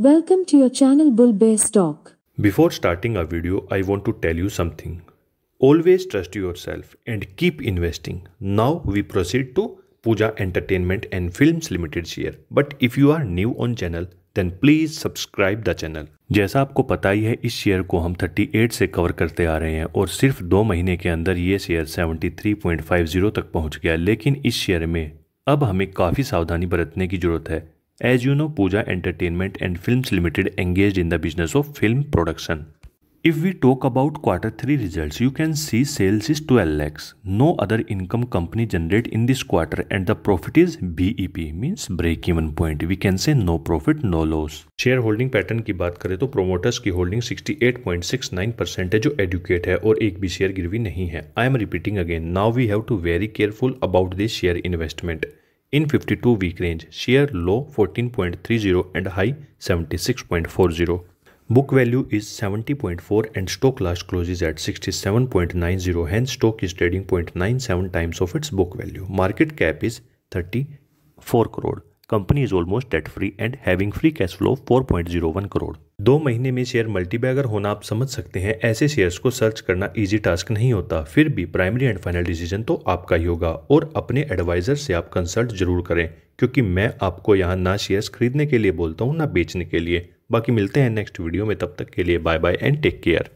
Welcome to your channel Bull Bear Stock. Before starting a video, I want to tell you something. Always trust yourself and keep investing. Now we proceed to Puja Entertainment and Films Limited share. But if you are new on channel, then please subscribe the channel. जैसा आपको पता ही है इस share को हम 38 से cover करते आ रहे हैं और सिर्फ़ दो महीने के अंदर ये शेयर 73.50 तक पहुँच गया लेकिन इस शेयर में अब हमें काफ़ी सावधानी बरतने की ज़रूरत है as you know Pooja entertainment and film limited engage in the business of film production if we talk about quarter three result you can see sales is twelve lakhs no other income company generate in this quarter and the profit is BEP mean break even point we can say no profit no loss share holding pattern की बात करें तो promoters की holding sixty eight point six nine percent है जो educate है और एक भी शेयर गिरवी नहीं है. I am repeating again now we have to very careful about this share investment in 52 week range. Share low 14.30 and high 76.40 book value is 70.4 and stock last closes at 67.90 hence stock is trading 0.97 times of its book value. Market cap is 34 crore. Company is almost debt free and having free cash flow 4.01 crore दो महीने में share multibagger होना आप समझ सकते हैं। ऐसे shares को सर्च करना इजी टास्क नहीं होता। फिर भी प्राइमरी एंड फाइनल डिसीज़न तो आपका ही होगा। और अपने एडवाइजर से आप कंसल्ट ज़रूर करें, क्योंकि मैं आपको यहाँ ना शेयर्स खरीदने के लिए बोलता हूँ, ना बेचने के लिए। बाकी मिलते हैं नेक्स्ट वीडियो में, तब तक के लिए bye bye and take care